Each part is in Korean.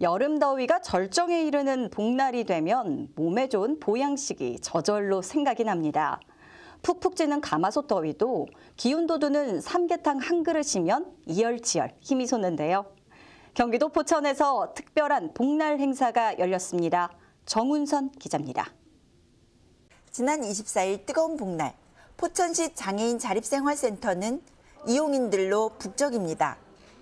여름 더위가 절정에 이르는 복날이 되면 몸에 좋은 보양식이 저절로 생각이 납니다. 푹푹 찌는 가마솥 더위도 기운 돋우는 삼계탕 한 그릇이면 이열치열 힘이 솟는데요. 경기도 포천에서 특별한 복날 행사가 열렸습니다. 정운선 기자입니다. 지난 24일 뜨거운 복날, 포천시 장애인 자립생활센터는 이용인들로 북적입니다.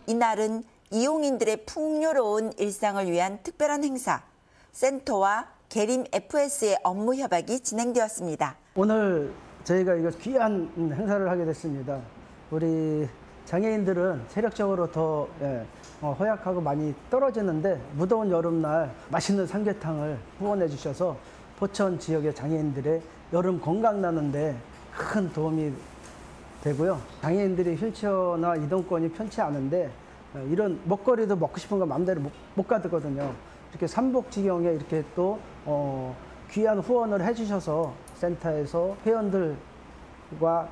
이날은 이용인들의 풍요로운 일상을 위한 특별한 행사, 센터와 계림 FS의 업무 협약이 진행되었습니다. 오늘 저희가 이거 귀한 행사를 하게 됐습니다. 우리 장애인들은 체력적으로 더 예, 어, 허약하고 많이 떨어지는데 무더운 여름날 맛있는 삼계탕을 후원해 주셔서 포천 지역의 장애인들의 여름 건강 나는데 큰 도움이 되고요. 장애인들이 휠체어나 이동권이 편치 않은데 어, 이런 먹거리도 먹고 싶은 거 마음대로 못, 못 가득거든요. 이렇게 삼복지경에 이렇게 또 어, 귀한 후원을 해주셔서 센터에서 회원들과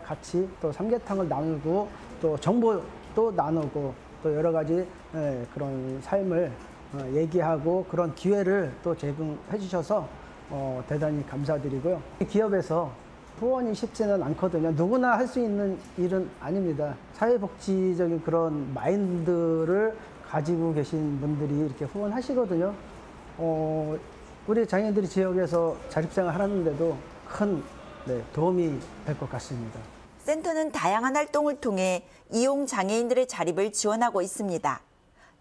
같이 또 삼계탕을 나누고 또 정보도 나누고 또 여러 가지 예, 그런 삶을 어, 얘기하고 그런 기회를 또 제공해 주셔서 어, 대단히 감사드리고요. 기업에서 후원이 쉽지는 않거든요. 누구나 할 수 있는 일은 아닙니다. 사회복지적인 그런 마인드를 가지고 계신 분들이 이렇게 후원하시거든요. 어, 우리 장애인들이 지역에서 자립생활 하는데도 큰 네, 도움이 될 것 같습니다. 센터는 다양한 활동을 통해 이용 장애인들의 자립을 지원하고 있습니다.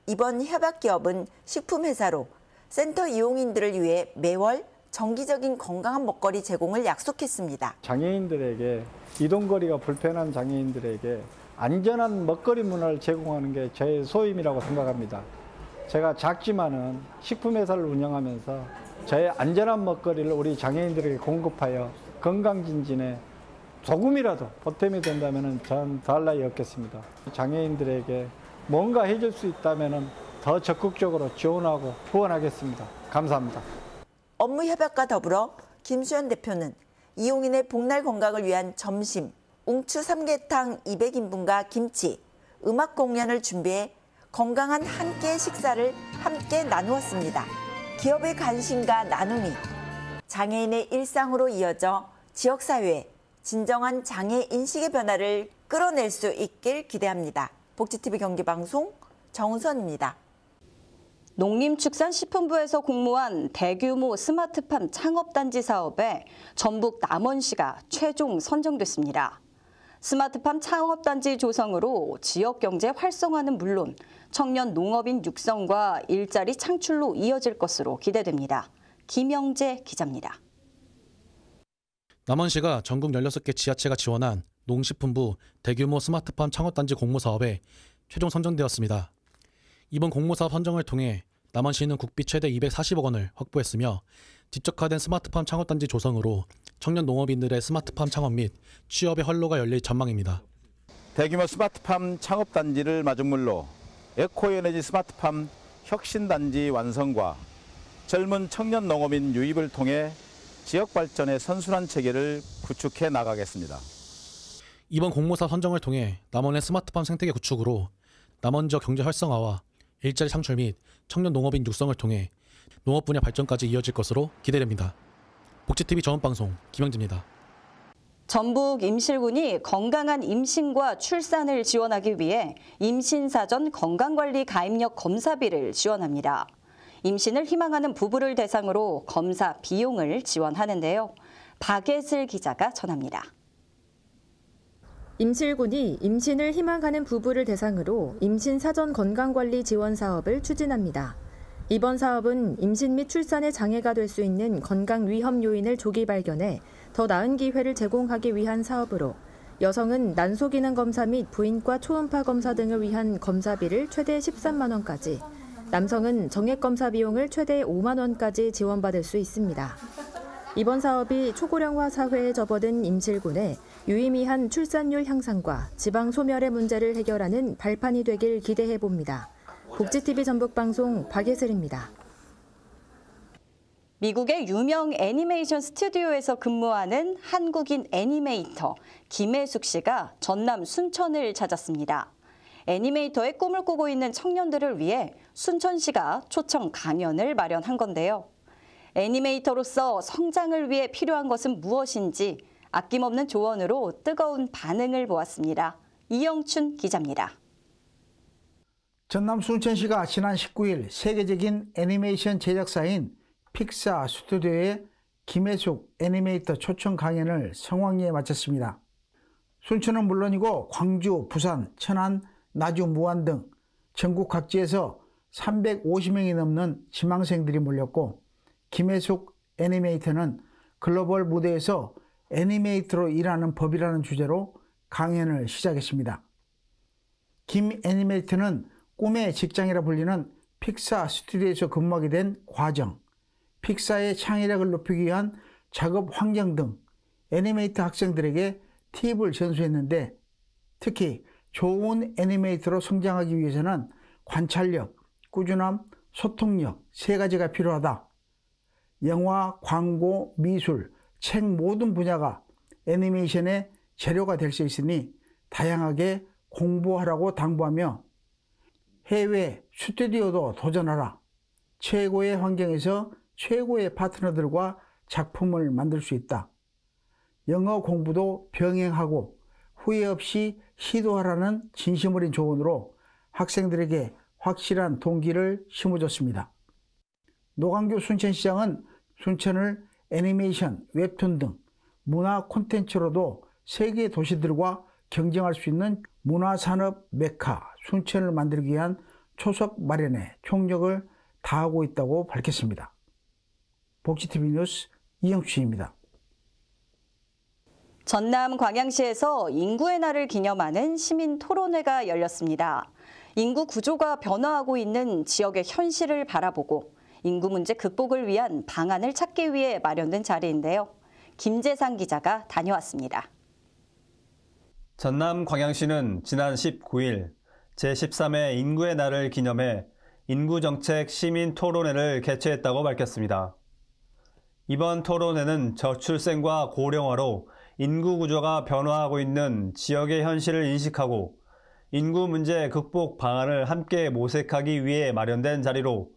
이번 협약 기업은 식품회사로 센터 이용인들을 위해 매월 정기적인 건강한 먹거리 제공을 약속했습니다. 장애인들에게 이동거리가 불편한 장애인들에게 안전한 먹거리 문화를 제공하는 게제 소임이라고 생각합니다. 제가 작지만은 식품회사를 운영하면서 저의 안전한 먹거리를 우리 장애인들에게 공급하여 건강진진에 조금이라도 보탬이 된다면 전 더할 나위 없겠습니다. 장애인들에게 뭔가 해줄 수 있다면 더 적극적으로 지원하고 후원하겠습니다. 감사합니다. 업무 협약과 더불어 김수현 대표는 이용인의 복날 건강을 위한 점심, 웅추 삼계탕 200인분과 김치, 음악 공연을 준비해 건강한 한 끼의 식사를 함께 나누었습니다. 기업의 관심과 나눔이 장애인의 일상으로 이어져 지역사회에 진정한 장애 인식의 변화를 끌어낼 수 있길 기대합니다. 복지TV 경기방송 정선입니다. 농림축산식품부에서 공모한 대규모 스마트팜 창업단지 사업에 전북 남원시가 최종 선정됐습니다. 스마트팜 창업단지 조성으로 지역 경제 활성화는 물론 청년 농업인 육성과 일자리 창출로 이어질 것으로 기대됩니다. 김영재 기자입니다. 남원시가 전국 16개 지자체가 지원한 농식품부 대규모 스마트팜 창업단지 공모 사업에 최종 선정되었습니다. 이번 공모사업 선정을 통해 남원시는 국비 최대 240억 원을 확보했으며 지적화된 스마트팜 창업단지 조성으로 청년 농업인들의 스마트팜 창업 및 취업의 활로가 열릴 전망입니다. 대규모 스마트팜 창업단지를 마중물로 에코에너지 스마트팜 혁신단지 완성과 젊은 청년 농업인 유입을 통해 지역 발전의 선순환 체계를 구축해 나가겠습니다. 이번 공모사 선정을 통해 남원의 스마트팜 생태계 구축으로 남원 지역 경제 활성화와 일자리 창출 및 청년 농업인 육성을 통해 농업 분야 발전까지 이어질 것으로 기대됩니다. 복지TV 전원방송 김영지입니다. 전북 임실군이 건강한 임신과 출산을 지원하기 위해 임신사전 건강관리 가입력 검사비를 지원합니다. 임신을 희망하는 부부를 대상으로 검사 비용을 지원하는데요. 박예슬 기자가 전합니다. 임실군이 임신을 희망하는 부부를 대상으로 임신 사전 건강관리 지원 사업을 추진합니다. 이번 사업은 임신 및 출산에 장애가 될 수 있는 건강 위험 요인을 조기 발견해 더 나은 기회를 제공하기 위한 사업으로 여성은 난소 기능 검사 및 부인과 초음파 검사 등을 위한 검사비를 최대 13만 원까지, 남성은 정액 검사 비용을 최대 5만 원까지 지원받을 수 있습니다. 이번 사업이 초고령화 사회에 접어든 임실군에 유의미한 출산율 향상과 지방 소멸의 문제를 해결하는 발판이 되길 기대해 봅니다. 복지TV 전북방송 박예슬입니다. 미국의 유명 애니메이션 스튜디오에서 근무하는 한국인 애니메이터 김혜숙 씨가 전남 순천을 찾았습니다. 애니메이터의 꿈을 꾸고 있는 청년들을 위해 순천시가 초청 강연을 마련한 건데요. 애니메이터로서 성장을 위해 필요한 것은 무엇인지 아낌없는 조언으로 뜨거운 반응을 모았습니다. 이영춘 기자입니다. 전남 순천시가 지난 19일 세계적인 애니메이션 제작사인 픽사 스튜디오의 김혜숙 애니메이터 초청 강연을 성황리에 마쳤습니다. 순천은 물론이고 광주, 부산, 천안, 나주, 무안 등 전국 각지에서 350명이 넘는 지망생들이 몰렸고 김혜숙 애니메이터는 글로벌 무대에서 애니메이터로 일하는 법이라는 주제로 강연을 시작했습니다. 김 애니메이터는 꿈의 직장이라 불리는 픽사 스튜디오에서 근무하게 된 과정, 픽사의 창의력을 높이기 위한 작업 환경 등 애니메이터 학생들에게 팁을 전수했는데 특히 좋은 애니메이터로 성장하기 위해서는 관찰력, 꾸준함, 소통력 세 가지가 필요하다. 영화, 광고, 미술, 책 모든 분야가 애니메이션의 재료가 될 수 있으니 다양하게 공부하라고 당부하며 해외 스튜디오도 도전하라. 최고의 환경에서 최고의 파트너들과 작품을 만들 수 있다. 영어 공부도 병행하고 후회 없이 시도하라는 진심 어린 조언으로 학생들에게 확실한 동기를 심어줬습니다. 노광규 순천시장은 순천을 애니메이션, 웹툰 등 문화 콘텐츠로도 세계 도시들과 경쟁할 수 있는 문화산업 메카 순천을 만들기 위한 초석 마련에 총력을 다하고 있다고 밝혔습니다. 복지TV 뉴스 이영춘입니다. 전남 광양시에서 인구의 날을 기념하는 시민 토론회가 열렸습니다. 인구 구조가 변화하고 있는 지역의 현실을 바라보고 인구 문제 극복을 위한 방안을 찾기 위해 마련된 자리인데요. 김재상 기자가 다녀왔습니다. 전남 광양시는 지난 19일 제13회 인구의 날을 기념해 인구정책 시민 토론회를 개최했다고 밝혔습니다. 이번 토론회는 저출생과 고령화로 인구 구조가 변화하고 있는 지역의 현실을 인식하고 인구 문제 극복 방안을 함께 모색하기 위해 마련된 자리로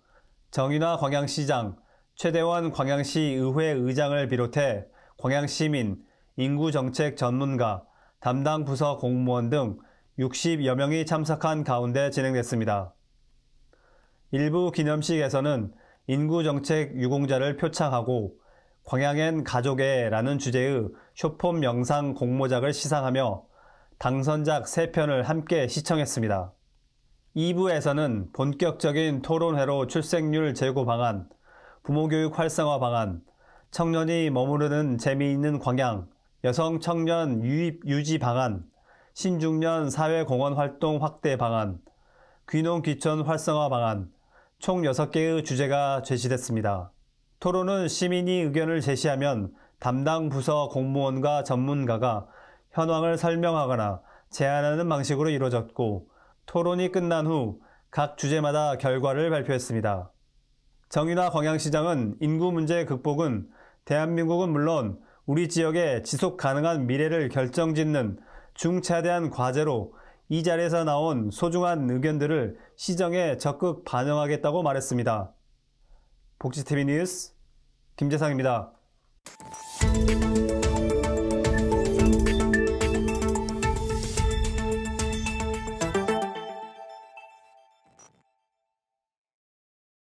정인화 광양시장, 최대원 광양시 의회 의장을 비롯해 광양시민, 인구정책 전문가, 담당 부서 공무원 등 60여 명이 참석한 가운데 진행됐습니다. 일부 기념식에서는 인구정책 유공자를 표창하고 광양엔 가족에라는 주제의 쇼폼 영상 공모작을 시상하며 당선작 3편을 함께 시청했습니다. 2부에서는 본격적인 토론회로 출생률 제고 방안, 부모교육 활성화 방안, 청년이 머무르는 재미있는 광양, 여성 청년 유입 유지 방안, 신중년 사회공헌 활동 확대 방안, 귀농 귀촌 활성화 방안, 총 6개의 주제가 제시됐습니다. 토론은 시민이 의견을 제시하면 담당 부서 공무원과 전문가가 현황을 설명하거나 제안하는 방식으로 이루어졌고 토론이 끝난 후 각 주제마다 결과를 발표했습니다. 정인화 광양시장은 인구 문제 극복은 대한민국은 물론 우리 지역의 지속 가능한 미래를 결정짓는 중차대한 과제로 이 자리에서 나온 소중한 의견들을 시정에 적극 반영하겠다고 말했습니다. 복지TV 뉴스 김재상입니다.